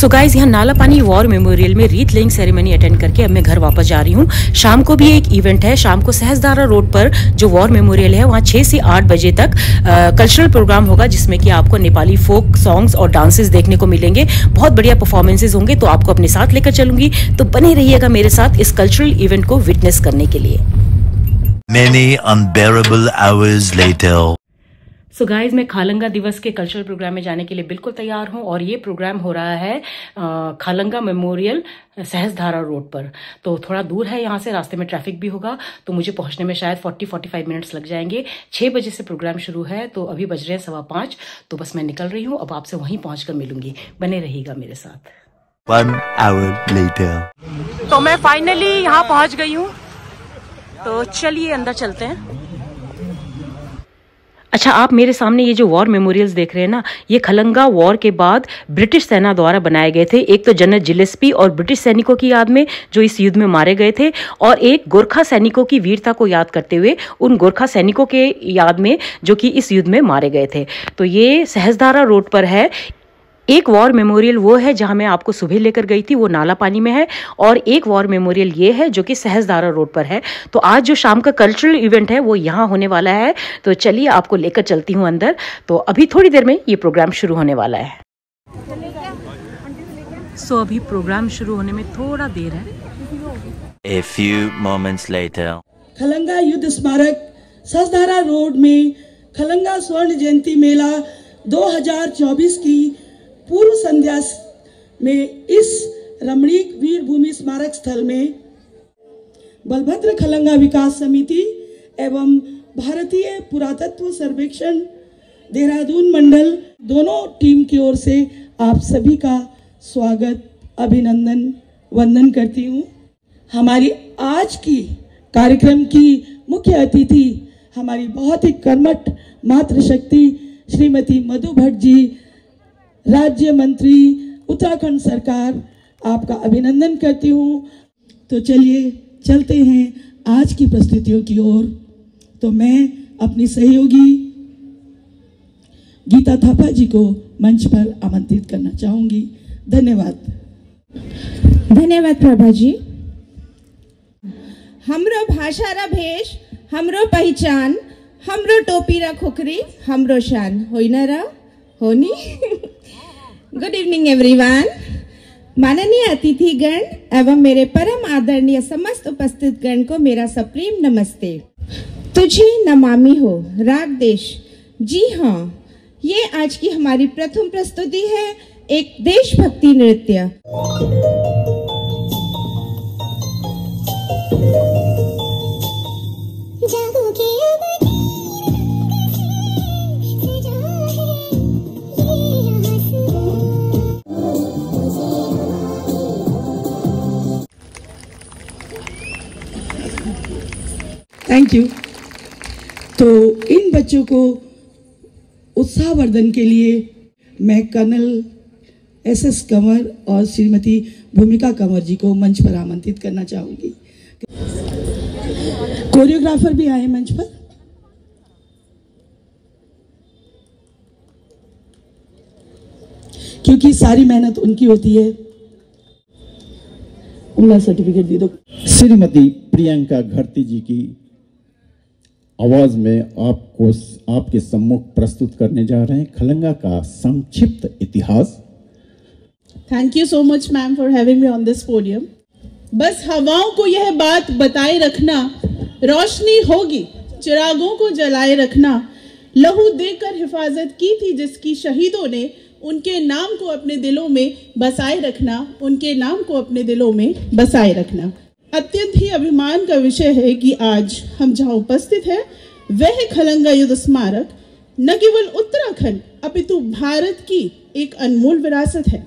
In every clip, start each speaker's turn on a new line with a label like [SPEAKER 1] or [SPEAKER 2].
[SPEAKER 1] So guys यहाँ नाला पानी वॉर मेमोरियल में रीत लेइंग सेरेमनी अटेंड करके अब मैं घर वापस जा रही हूँ। शाम को भी एक इवेंट है, शाम को सहजदारा रोड पर जो वॉर मेमोरियल है, वहाँ छः से आठ बजे तक कल्चरल प्रोग्राम होगा, जिसमें कि आपको नेपाली फोक सॉन्ग्स और डांसेस देखने को मिलेंगे। बहुत बढ़िया परफॉर्मेंसेज होंगे तो आपको अपने साथ लेकर चलूँगी। तो बने रहिएगा मेरे साथ इस कल्चरल इवेंट को विटनेस करने के लिए।
[SPEAKER 2] Many unbearable hours later.
[SPEAKER 1] So so guys मैं खालंगा दिवस के कल्चरल प्रोग्राम में जाने के लिए बिल्कुल तैयार हूँ और ये प्रोग्राम हो रहा है खालंगा मेमोरियल सहसधारा रोड पर। तो थोड़ा दूर है यहाँ से रास्ते में ट्रैफ़िक भी होगा तो मुझे पहुँचने में शायद 40-45 मिनट्स लग जाएँगे। छह बजे से प्रोग्राम शुरू है तो अभी बज रहे हैं सवा पाँच तो बस मैं निकल रही हूँ अब आपसे वहीं पहुँच कर मिलूँगी। बने रहेगा मेरे साथ।
[SPEAKER 2] One hour later.
[SPEAKER 1] तो मैं फाइनली यहाँ पहुँच गई हूँ। तो चलिए अंदर चलते हैं। अच्छा आप मेरे सामने ये जो वॉर मेमोरियल्स देख रहे हैं ना, ये खलंगा वॉर के बाद ब्रिटिश सेना द्वारा बनाए गए थे। एक तो जनरल जिलेस्पी और ब्रिटिश सैनिकों की याद में, जो इस युद्ध में मारे गए थे, और एक गोरखा सैनिकों की वीरता को याद करते हुए, उन गोरखा सैनिकों के याद में, जो कि इस युद्ध में मारे गए थे। तो ये सहजधारा रोड पर है। एक वॉर मेमोरियल वो है जहाँ मैं आपको सुबह लेकर गई थी वो नाला पानी में है और एक वॉर मेमोरियल ये है जो कि सहजदारा रोड पर है। तो आज जो शाम का कल्चरल इवेंट है वो यहाँ होने वाला है। तो चलिए आपको लेकर चलती हूँ अंदर। तो अभी थोड़ी देर में ये प्रोग्राम शुरू होने वाला है। सो so, अभी प्रोग्राम शुरू होने में थोड़ा देर है।
[SPEAKER 2] A few moments later.
[SPEAKER 3] Khalanga युद्ध स्मारक ससधारा रोड में खलंगा स्वर्ण जयंती मेला 2024 की पूर्व संध्या में इस रमणीक वीर भूमि स्मारक स्थल में बलभद्र खलंगा विकास समिति एवं भारतीय पुरातत्व सर्वेक्षण देहरादून मंडल दोनों टीम की ओर से आप सभी का स्वागत, अभिनंदन, वंदन करती हूँ। हमारी आज की कार्यक्रम की मुख्य अतिथि हमारी बहुत ही कर्मठ मातृशक्ति श्रीमती मधु भट्ट जी राज्य मंत्री उत्तराखंड सरकार आपका अभिनंदन करती हूँ। तो चलिए चलते हैं आज की प्रस्तुतियों की ओर। तो मैं अपनी सहयोगी गीता थापा जी को मंच पर आमंत्रित करना चाहूँगी। धन्यवाद।
[SPEAKER 4] धन्यवाद प्रभा जी हमरो भाषा र भेष हमरो पहचान हमरो टोपी र खुकरी हमरो शान होइन र? हो नि गुड इवनिंग एवरीवन माननीय अतिथिगण एवं मेरे परम आदरणीय समस्त उपस्थित गण को मेरा सप्रेम नमस्ते। तुझे नमामि हो राग देश जी हाँ ये आज की हमारी प्रथम प्रस्तुति है एक देशभक्ति नृत्य।
[SPEAKER 3] थैंक यू तो इन बच्चों को उत्साहवर्धन के लिए मैं कर्नल एस एस कंवर और श्रीमती भूमिका कंवर जी को मंच पर आमंत्रित करना चाहूँगी। कोरियोग्राफर भी आए मंच पर? क्योंकि सारी मेहनत उनकी होती है। उनका सर्टिफिकेट दे दो।
[SPEAKER 5] श्रीमती प्रियंका घरती जी की आवाज़ में आपको आपके सम्मुख प्रस्तुत करने जा रहे हैं खलंगा का संक्षिप्त इतिहास।
[SPEAKER 6] Thank you so much ma'am for having me on this podium बस हवाओं को यह बात बताए रखना, रोशनी होगी, चिरागों को जलाए रखना। लहू देकर हिफाजत की थी जिसकी शहीदों ने, उनके नाम को अपने दिलों में बसाए रखना, उनके नाम को अपने दिलों में बसाए रखना। अत्यंत ही अभिमान का विषय है कि आज हम जहाँ उपस्थित हैं, वह खलंगा युद्ध स्मारक, न केवल उत्तराखंड, अपितु भारत की एक अनमोल विरासत है।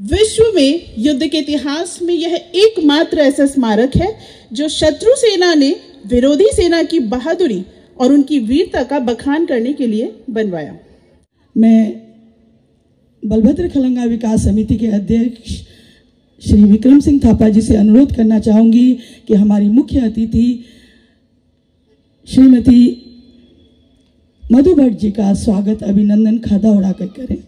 [SPEAKER 6] विश्व में युद्ध के इतिहास में यह एकमात्र ऐसा स्मारक है, जो शत्रु सेना ने विरोधी सेना की बहादुरी और उनकी वीरता का बखान करने के लिए बनवाया।
[SPEAKER 3] मैं बलभद्र खलंगा विकास समिति के अध्यक्ष श्री विक्रम सिंह थापा जी से अनुरोध करना चाहूँगी कि हमारी मुख्य अतिथि श्रीमती मधु भट्ट जी का स्वागत, अभिनंदन खादा उड़ाकर करें।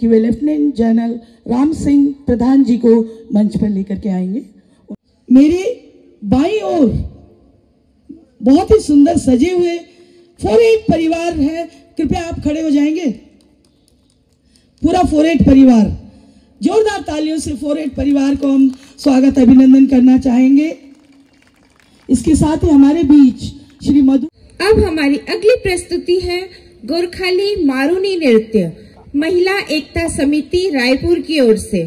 [SPEAKER 3] कि वे लेफ्टिनेंट जनरल राम सिंह प्रधान जी को मंच पर लेकर के आएँगे। मेरे बाई ओर बहुत ही सुंदर सजे हुए फोर एट परिवार है। कृपया आप खड़े हो जाएँगे। पूरा फोर एट परिवार। जोरदार तालियों से फोर एट परिवार को हम स्वागत अभिनंदन करना चाहेंगे। इसके साथ ही हमारे बीच श्री मधु
[SPEAKER 4] अब हमारी अगली प्रस्तुति है गोरखाली मारूनी नृत्य, महिला एकता समिति रायपुर की ओर से।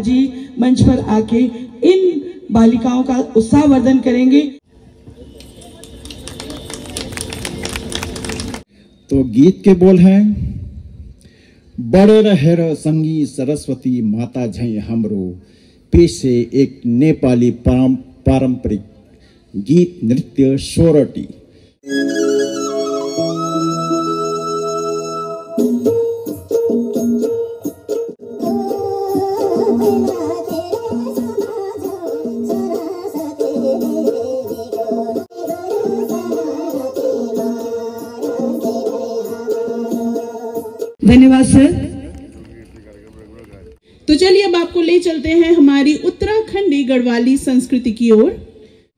[SPEAKER 3] जी मंच पर आके इन बालिकाओं का उत्साहवर्धन करेंगे।
[SPEAKER 5] तो गीत के बोल हैं, बड़े रहेर संगी सरस्वती माता झै हमरो, पेशे एक नेपाली पारंपरिक गीत नृत्य सोरटी
[SPEAKER 3] धन्यवाद, सर।
[SPEAKER 6] तो चलिए अब आपको ले चलते हैं हमारी उत्तराखंडी गढ़वाली संस्कृति की ओर।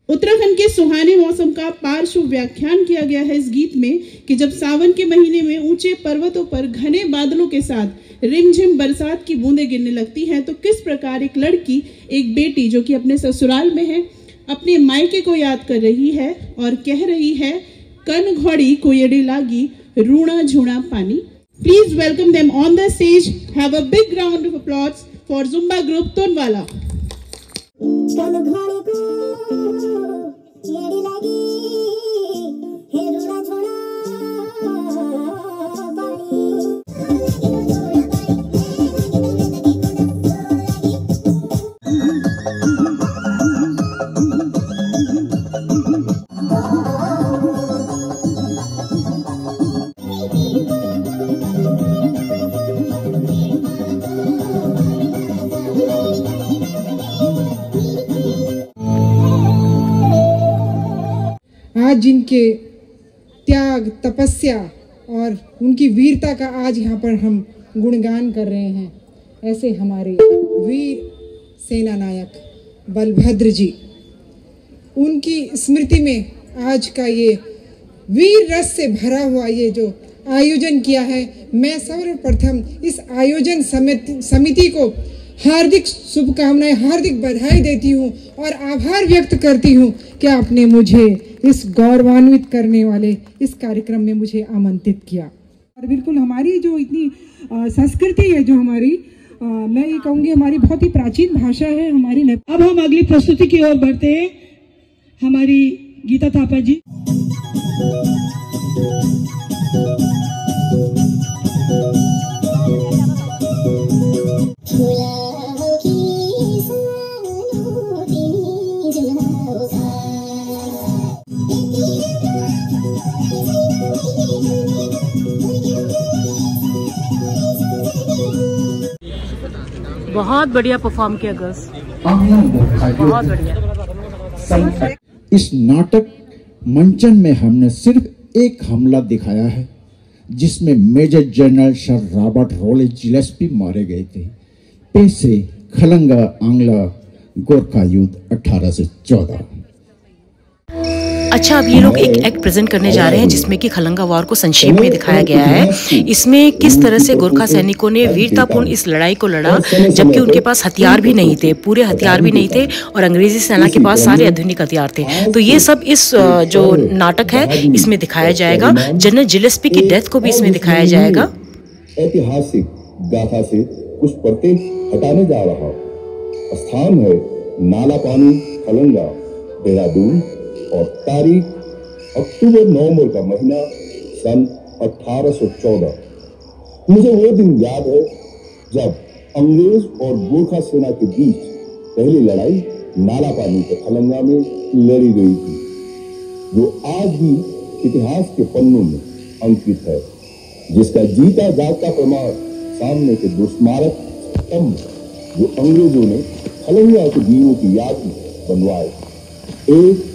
[SPEAKER 6] उत्तराखंड के सुहाने मौसम का पार्श्व व्याख्यान किया गया है इस गीत में कि जब सावन के महीने में ऊँचे पर्वतों पर घने बादलों के साथ रिमझिम बरसात की बूंदें गिरने लगती हैं तो किस प्रकार एक लड़की, एक बेटी जो कि अपने ससुराल में है, अपने मायके को याद कर रही है और कह रही है कन घोड़ी कोयड़ी लागी रूणा झूणा पानी। Please welcome them on the stage. Have a big round of applause for Zumba group Tonwala.
[SPEAKER 7] जिनके त्याग, तपस्या और उनकी वीरता का आज यहाँ पर हम गुणगान कर रहे हैं। ऐसे हमारे वीर सेना नायक बलभद्र जी। उनकी स्मृति में आज का ये वीर रस से भरा हुआ ये जो आयोजन किया है, मैं सर्वप्रथम इस आयोजन समिति को हार्दिक शुभकामनाएँ हार्दिक बधाई देती हूँ और आभार व्यक्त करती हूँ कि आपने मुझे इस गौरवान्वित करने वाले इस कार्यक्रम में मुझे आमंत्रित किया। और बिल्कुल हमारी जो इतनी संस्कृति है जो हमारी अ, मैं ये कहूँगी हमारी बहुत ही प्राचीन भाषा है हमारी
[SPEAKER 3] अब हम अगली प्रस्तुति की ओर बढ़ते हैं। हमारी गीता थापा जी।
[SPEAKER 1] बहुत बढ़िया परफॉर्म किया गर्ल्स बहुत बढ़िया।
[SPEAKER 5] इस नाटक मंचन में हमने सिर्फ़ एक हमला दिखाया है, जिसमें major general sir Robert Rollo Gillespie मारे गए थे। पेशे, खलंगा, आंगला, गोरखा युद्ध 18 से 14
[SPEAKER 1] अच्छा अब ये लोग एक एक्ट प्रेजेंट करने जा रहे हैं जिसमें कि खलंगा वॉर को संक्षेप में दिखाया गया है। इसमें किस तरह से गोरखा सैनिकों ने वीरतापूर्ण इस लड़ाई को लड़ा, जबकि उनके पास हथियार भी नहीं थे, पूरे हथियार भी नहीं थे और अंग्रेज़ी सेना के पास सारे आधुनिक हथियार थे। तो ये सब इस जो नाटक है, इसमें दिखाया जाएगा। जनरल जिलेस्पी की डेथ को भी इसमें दिखाया जाएगा।
[SPEAKER 8] ऐतिहासिक गाथा से कुछ परतें हटाने जा रहा। स्थान है नाला पानी खलंगा, देहरादून और तारीख अक्टूबर नवंबर का महीना, सन 1814 मुझे वो दिन याद है जब अंग्रेज़ और गोरखा सेना के बीच पहली लड़ाई नाला पानी के खलंगा में लड़ी गई थी, जो आज भी इतिहास के पन्नों में अंकित है, जिसका जीता जागता प्रमाण सामने के दो स्मारक स्तंभ जो अंग्रेज़ों ने खलंगा के वीरों की याद में बनवाए। एक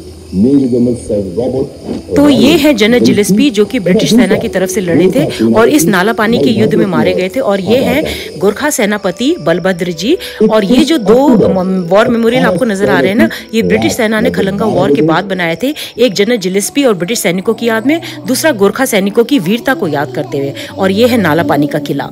[SPEAKER 1] तो ये है जनरल जिलेस्पी जो कि ब्रिटिश सेना की तरफ़ से लड़े थे और इस नाला पानी के युद्ध में मारे गए थे। और ये है गोरखा सेनापति बलभद्र जी। और ये जो दो वॉर मेमोरियल आपको नज़र आ रहे हैं ना ये ब्रिटिश सेना ने खलंगा वॉर के बाद बनाए थे। एक जनरल जिलेस्पी और ब्रिटिश सैनिकों की याद में दूसरा गोरखा सैनिकों की वीरता को याद करते हुए। और ये है नाला पानी का किला।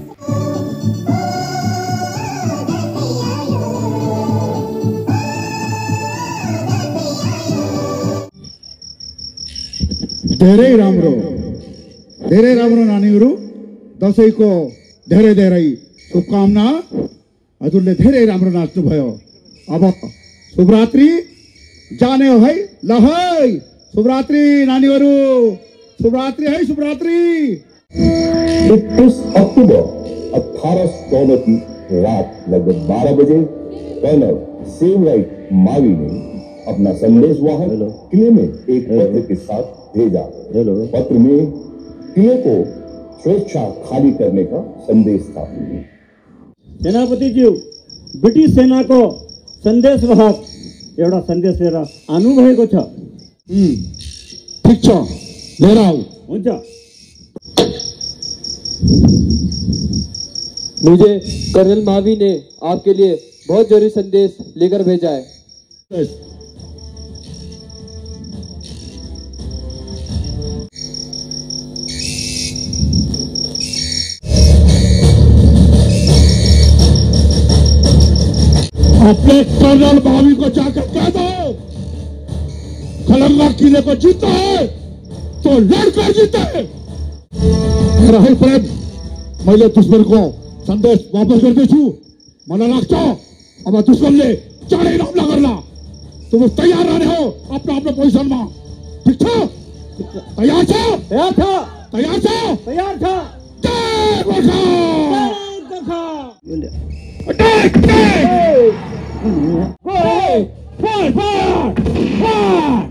[SPEAKER 5] धेरै राम्रो। धेरै राम्रो नानीहरू दसैँको धेरै धेरै शुभकामना। हजुरले धेरै राम्रो नाच्नुभयो। अब शुभरात्रि जाने हो है ल है। शुभरात्रि नानीहरू। शुभरात्रि है शुभरात्रि।
[SPEAKER 8] इक्कीस अक्टूबर अठारह की रात लगभग 12 बजे कर्नल सेवराइट मावी ने अपना संदेश वाहन किले में एक पत्र के साथ भेजा। पत्र में किले को स्वेच्छा खाली करने का संदेश था।
[SPEAKER 9] सेनापतिज्यू ब्रिटिस सेनाको सन्देशवाहक एउटा संदेश लिएर आउनुभएको छ
[SPEAKER 5] ठिक छ। लिएर आऊ।
[SPEAKER 9] हुन्छ
[SPEAKER 10] मुझे कर्नल मावी ने आपके लिए बहुत ज़रूरी संदेश लेकर भेजा है।
[SPEAKER 5] अपने कर्नल भावी को जाकर कह दो खलंगा किले को जीता है तो लड़कर जीते राहुल प्रेम मैले दुश्मनको संदेश वापस गर्दैछु मलाई लाग्छ अब दुश्मनले चाँडै हमला गर्ला तुम तयार रहने हो आफ्नो आफ्नो पोजिसनमा ठिक छ तयार छ
[SPEAKER 9] तयार छ
[SPEAKER 5] तयार छ
[SPEAKER 9] तयार छ
[SPEAKER 5] जय Gorkha
[SPEAKER 9] Gorkha
[SPEAKER 5] attack attack. Boy, boy, boy, boy.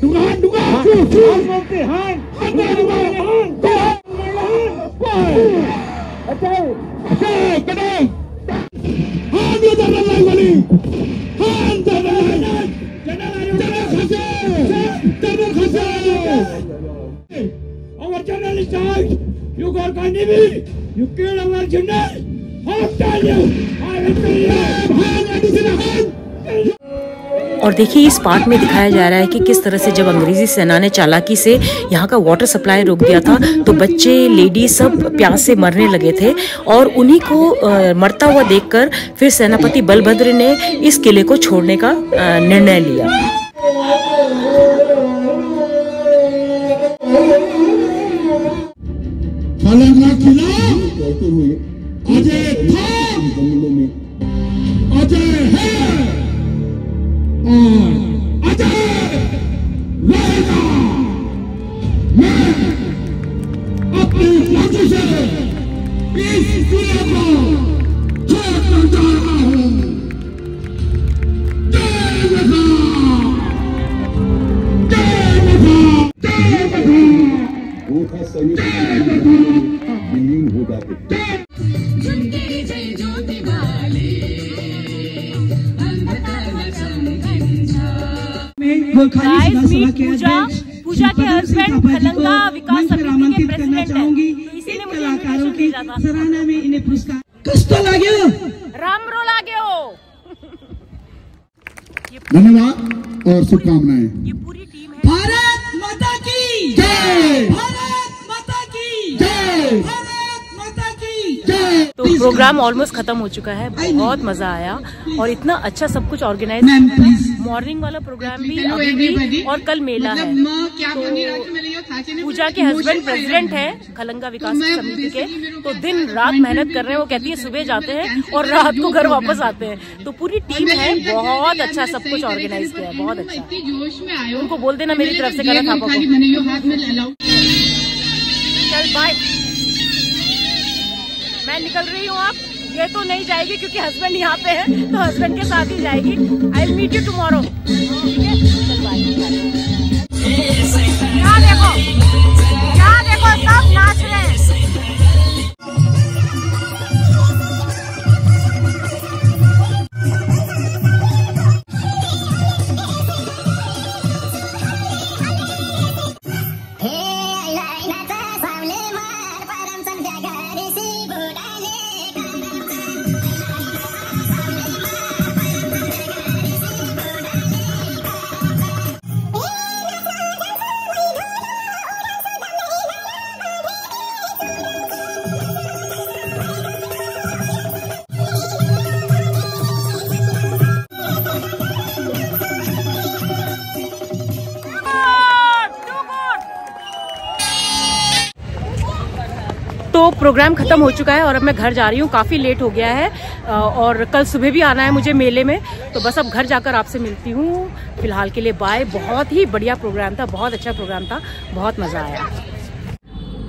[SPEAKER 5] Dugaan, dugaan. Sus, sus. Hanti, hanti.
[SPEAKER 1] Hanti, देखिए इस पार्ट में दिखाया जा रहा है कि किस तरह से जब अंग्रेज़ी सेना ने चालाकी से यहाँ का वाटर सप्लाई रोक दिया था तो बच्चे लेडी सब प्यास से मरने लगे थे और उन्हीं को अ, मरता हुआ देखकर फिर सेनापति बलभद्र ने इस किले को छोड़ने का निर्णय लिया।
[SPEAKER 5] अजय
[SPEAKER 8] जंगलों में
[SPEAKER 3] on a
[SPEAKER 11] day peace
[SPEAKER 5] धन्यवाद और शुभकामनाएँ।
[SPEAKER 11] पूरी टीम
[SPEAKER 3] भारत माता की
[SPEAKER 5] जय!
[SPEAKER 1] प्रोग्राम ऑलमोस्ट खत्म हो चुका है। बहुत मज़ा आया। और इतना अच्छा सब कुछ ऑर्गेनाइज
[SPEAKER 3] प्लीज़
[SPEAKER 1] मॉर्निंग वाला प्रोग्राम भी अभी भी और कल मेला है। तो पूजा के हस्बैंड प्रेसिडेंट है? खलंगा विकास समिति के। तो दिन रात मेहनत कर रहे हैं वो कहती है सुबह जाते हैं और रात को घर वापस आते हैं। तो पूरी टीम है बहुत अच्छा सब कुछ ऑर्गेनाइज किया है बहुत अच्छा। उनको बोल देना मेरी तरफ़ से करा थापा
[SPEAKER 12] खाली
[SPEAKER 1] को
[SPEAKER 12] मैंने यो हाथ में ले लाओ
[SPEAKER 1] चल बाय मैं निकल रही हूँ आप। ये तो नहीं जाएगी क्योंकि हस्बैंड यहाँ पे है तो हस्बैंड के साथ ही जाएगी। I will meet you tomorrow ठीक है? देखो? यहाँ देखो? सब नाच रहे तो प्रोग्राम खत्म हो चुका है और अब मैं घर जा रही हूँ। काफ़ी लेट हो गया है और कल सुबह भी आना है मुझे मेले में। तो बस अब घर जाकर आपसे मिलती हूँ। फ़िलहाल के लिए बाय बहुत ही बढ़िया प्रोग्राम था, बहुत अच्छा प्रोग्राम था, बहुत मज़ा आया।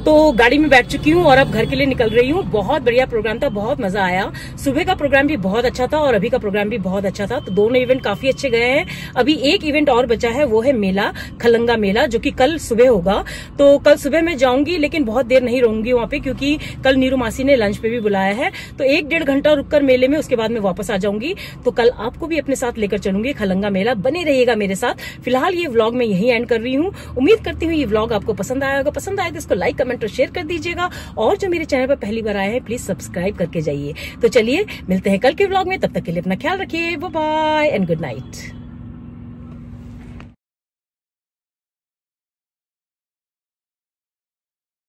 [SPEAKER 1] तो गाड़ी में बैठ चुकी हूँ और अब घर के लिए निकल रही हूँ। बहुत बढ़िया प्रोग्राम था, बहुत मज़ा आया। सुबह का प्रोग्राम भी बहुत अच्छा था और अभी का प्रोग्राम भी बहुत अच्छा था। तो दोनों इवेंट काफ़ी अच्छे गए हैं। अभी एक इवेंट और बचा है, वो है मेला, खलंगा मेला, जो कि कल सुबह होगा। तो कल सुबह मैं जाऊँगी, लेकिन बहुत देर नहीं रहूँगी वहाँ पे, क्योंकि कल नीरू मासी ने लंच पे भी बुलाया है। तो एक डेढ़ घंटा रुककर मेले में, उसके बाद में वापस आ जाऊँगी। तो कल आपको भी अपने साथ लेकर चलूँगी, खलंगा मेला। बने रहिएगा मेरे साथ। फ़िलहाल ये व्लॉग मैं यही एंड कर रही हूँ। उम्मीद करती हूँ ये व्लॉग आपको पसंद आया होगा। पसंद आए तो इसको लाइक कमेंट और शेयर कर दीजिएगा। और जो मेरे चैनल पर पहली बार आया है प्लीज़ सब्सक्राइब करके जाइए। तो चलिए, मिलते हैं कल के ब्लॉग में। तब तक के लिए अपना ख्याल रखिए। Bye and good night